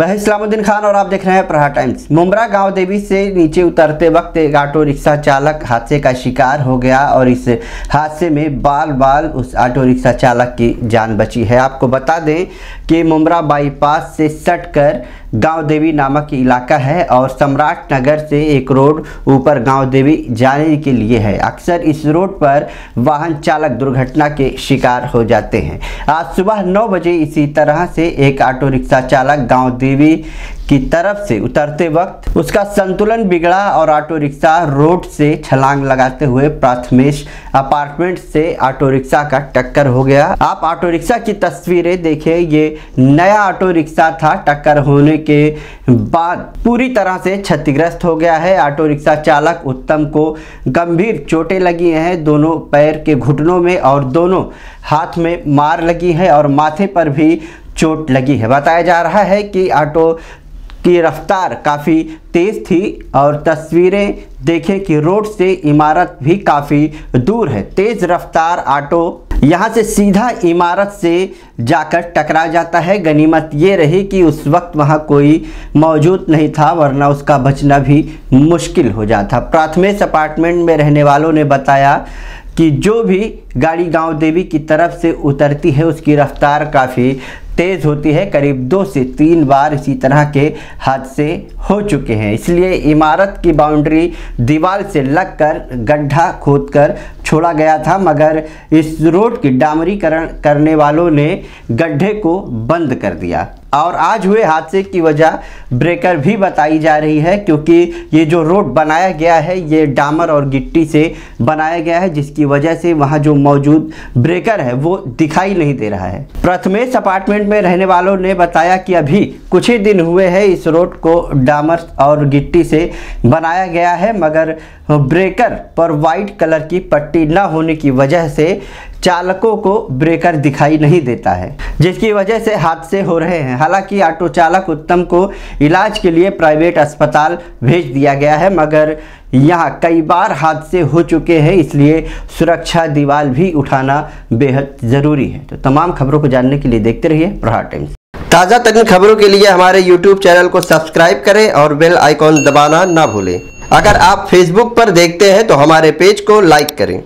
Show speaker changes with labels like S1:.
S1: मैं इस्लामुद्दीन खान और आप देख रहे हैं प्रहार टाइम्स। मुमरा गाँव देवी से नीचे उतरते वक्त एक ऑटो रिक्शा चालक हादसे का शिकार हो गया और इस हादसे में बाल बाल उस ऑटो रिक्शा चालक की जान बची है। आपको बता दें कि मुमरा बाईपास से सट कर गाँव देवी नामक इलाका है और सम्राट नगर से एक रोड ऊपर गाँव देवी जाने के लिए है। अक्सर इस रोड पर वाहन चालक दुर्घटना के शिकार हो जाते हैं। आज सुबह नौ बजे इसी तरह से एक ऑटो रिक्शा चालक गाँव देवी की तरफ़ से उतरते वक्त उसका संतुलन बिगड़ा और ऑटो रिक्शा रोड से छलांग लगाते हुए प्राथमेश अपार्टमेंट से ऑटो रिक्शा का टक्कर हो गया। आप ऑटो रिक्शा की तस्वीरें देखें। ये नया ऑटो रिक्शा था। टक्कर होने के बाद पूरी तरह से क्षतिग्रस्त हो गया है। ऑटो रिक्शा चालक उत्तम को गंभीर चोटें लगी हैं। दोनों पैर के घुटनों में और दोनों हाथ में मार लगी है और माथे पर भी चोट लगी है। बताया जा रहा है कि ऑटो की रफ्तार काफ़ी तेज़ थी और तस्वीरें देखें कि रोड से इमारत भी काफ़ी दूर है। तेज़ रफ्तार ऑटो यहाँ से सीधा इमारत से जाकर टकरा जाता है। गनीमत ये रही कि उस वक्त वहाँ कोई मौजूद नहीं था, वरना उसका बचना भी मुश्किल हो जाता। प्राथमिक अपार्टमेंट में रहने वालों ने बताया कि जो भी गाड़ी गाँव देवी की तरफ़ से उतरती है, उसकी रफ्तार काफ़ी तेज़ होती है, करीब दो से तीन बार इसी तरह के हादसे हो चुके हैं। इसलिए इमारत की बाउंड्री दीवार से लगकर गड्ढा खोदकर छोड़ा गया था, मगर इस रोड की डामरीकरण करने वालों ने गड्ढे को बंद कर दिया। और आज हुए हादसे की वजह ब्रेकर भी बताई जा रही है, क्योंकि ये जो रोड बनाया गया है, ये डामर और गिट्टी से बनाया गया है, जिसकी वजह से वहाँ जो मौजूद ब्रेकर है, वो दिखाई नहीं दे रहा है। प्रथमेश अपार्टमेंट में रहने वालों ने बताया कि अभी कुछ ही दिन हुए हैं इस रोड को डामर और गिट्टी से बनाया गया है, मगर ब्रेकर पर वाइट कलर की पट्टी न होने की वजह से चालकों को ब्रेकर दिखाई नहीं देता है, जिसकी वजह से हादसे हो रहे हैं। हालाँकि ऑटो चालक उत्तम को इलाज के लिए प्राइवेट अस्पताल भेज दिया गया है, मगर यहाँ कई बार हादसे हो चुके हैं, इसलिए सुरक्षा दीवार भी उठाना बेहद ज़रूरी है। तो तमाम खबरों को जानने के लिए देखते रहिए प्रहार टाइम्स ताज़ा तरीन खबरों के लिए हमारे यूट्यूब चैनल को सब्सक्राइब करें और बेल आइकॉन दबाना ना भूलें। अगर आप फेसबुक पर देखते हैं तो हमारे पेज को लाइक करें।